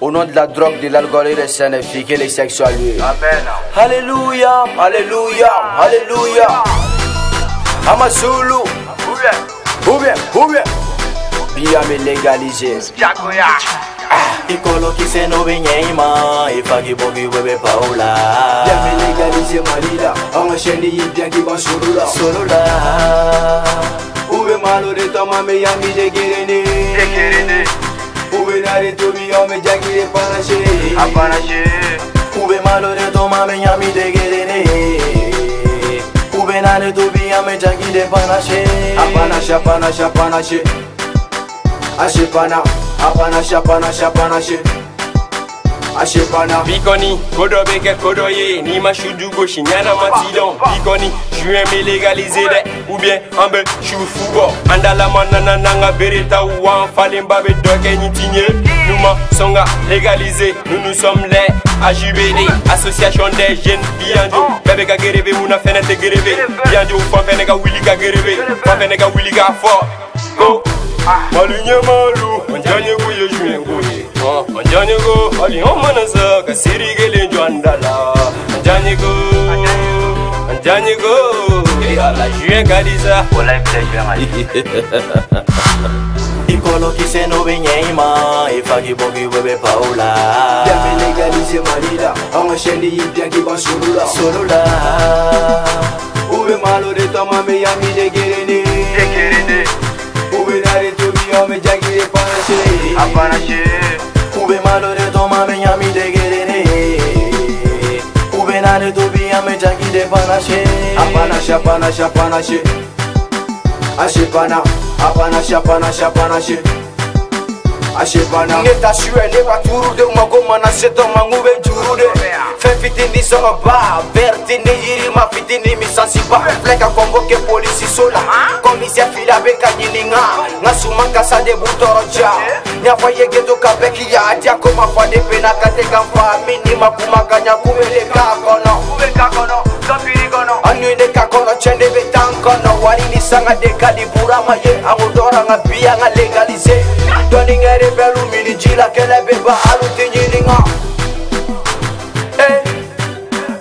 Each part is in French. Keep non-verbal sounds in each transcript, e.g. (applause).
Au nom de la drogue, de l'alcool et des scènes et les sexualités. Amen. Alléluia, Alléluia, Alléluia. Amasulu, Ou bien, ou bien, ou bien. Bien me légaliser. Jacoya. Ikolo kiseno binyema ifaki bogi webe paula Bien me légaliser Malila. On chaîne y bien qui va sur là. Solula Ube malo de toma me yami de gerene. Tekerene. Uwe nare tobi yome jakire panache Apanache Uwe malore toma me yami de gerene Uwe nare tobi yame jakire panache Apanache, apanache, apanache Aşe pana Apanache, apanache, apanache Ashepana. Bikoni, kodo beke kodo ye, ni ma shudu goshi, nyana matidon. Bikoni, j'suis un légalisé ou bien un be, j'suis fougo. Andala manana nanga bereta ou en falen babe doke ni tinye. Nous ma songa légalisé, nous nous sommes les AJBD, Association des jeunes Bianjo. Bébé ka gerebe, mouna fenete gerebe. Bianjo, fan fene ka willy ka gerebe, fan fene ka willy ka fort. Go, malunya malu, manjanye goye juyen Ajanigo, Ali Omanaza, Kasirigel in Juandala, Ajanigo, Ajanigo, Ala Juan Gadiza, Olai Pleasure. Ikolo (laughs) kiseno benyeima, ifaki bogi webe paula. Yabe legalize malila, anga shendi yibya kiba solula. Solula. Ube malo de tamame yami de gerene. De gerene. Ube nare tobi yame jagire panache. Apanache. dépanachés Apanaché, apanaché, apanaché Achepana, apanaché, apanaché, apanaché achebana neta suele waturude magoma na seto mangube jurude. Fɛn fitini sɔrɔba vɛritini yirima fitini misansiba filɛ ka kɔnbɔ kɛ polisiso la kɔmisɛ fila be ka ɲininga nka suman kasa de b'u tɔɔrɔ ja ɲafɔ ye geto ka bɛɛ k'i ya diya ko ma fa de bena ka tɛ kan fa min ni ma kuma ka ɲa k'u bele k'a kɔnɔ anoine kakono cende be tankono warinisanga dekadipurama ye angudoranga biya nga legalize doningeri belumini jila kele eh, be ba alutinyininga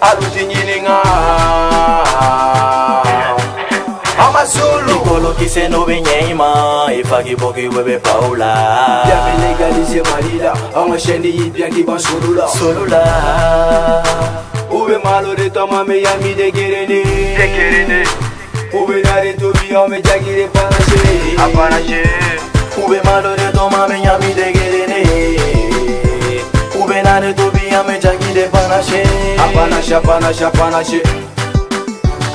alutinyininga amasulu kolokise nobenyeima efakiboki webe paula. Yabelegalize marila angashendi yibyaki bansulula solula. Ka chaîne yi bien qui ban sulu la Solula u bɛ malo de yami de gerene Tekerene. u bɛ na de tobi an bɛ jagi de panase Apanache. Ube malo de toma me nyami de gerene Ube nane tu biya me jagi de panache Apanache, apanache, apanache.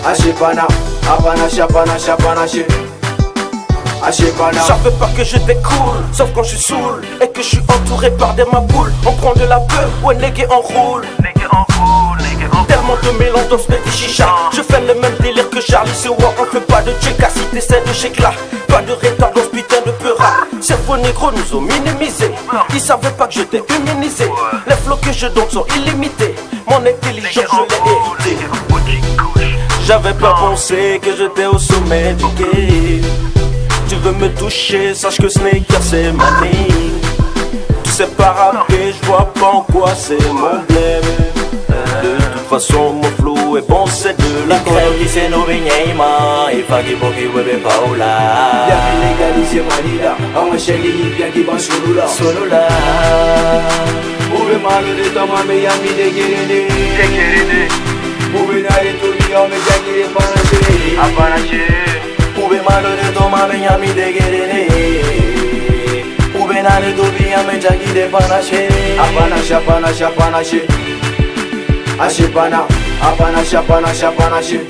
Ashepana, apanache, apanache, apanache. Ashepana. J'en veux pas que je découle, sauf quand je suis saoul Et que je suis entouré par des maboules On prend de la peur, ouais nègre on roule Mélange dans ce chicha Je fais le même délire que Charlie Sewa On fait pas de check si t'essaies de check Pas de retard dans ce putain de peura Cerveau négro nous ont minimisé Ils savaient pas que j'étais immunisé Les flots que je donne sont illimités. Mon intelligence je l'ai hérité J'avais pas pensé que j'étais au sommet du game Tu veux me toucher, sache que qu'à c'est ma ligne Tu sais pas rapper, je vois pas en quoi c'est mon blême Eva somos flou e bon c'est de la colle. qui se no vinyeima E fagi boki webe paula Ya fi legalize manila Awa sheli hipya ki ban shulula Solula Ube magere tamame ya mi de gerede Tekerede Ube nare turbi ya me jagire panache Apanache Ube magere tamame ya mi de gerede Ube nare turbi ya me jagire panache Apanache apanache apanache Ashepana, apanache, apanache, apanache.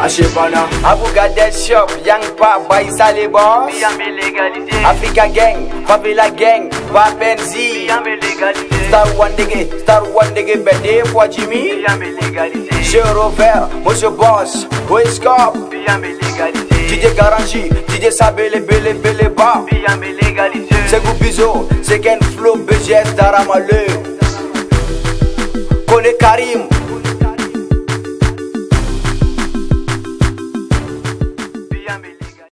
Ashepana. Abuga Dead Shop, Young Pa, Baisa les boss. Bien me légaliser. Africa Gang, Favela Gang, Papenzi. Bien me légaliser. Star One Dege, Star One Dege, Bede, Foi Jimmy. Bien me légaliser. Chez Robert, Monsieur Boss, Wescop. Bien me légaliser. DJ Garanchi, DJ Sabele, Bele, Bele, Ba. Bien me légaliser. C'est Goupizo, c'est Ken Flow, BGS, Daramale. É Karim.